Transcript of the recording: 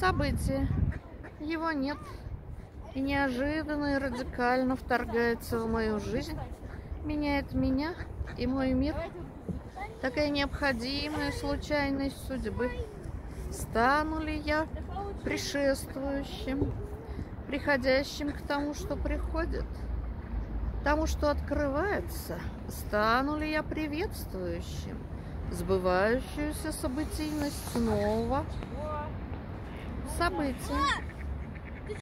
Событие. Его нет. И неожиданно и радикально вторгается в мою жизнь. Меняет меня и мой мир. Такая необходимая случайность судьбы. Стану ли я предшествующим, приходящим к тому, что приходит? Тому, что открывается, стану ли я приветствующим сбывающуюся событийность нового события?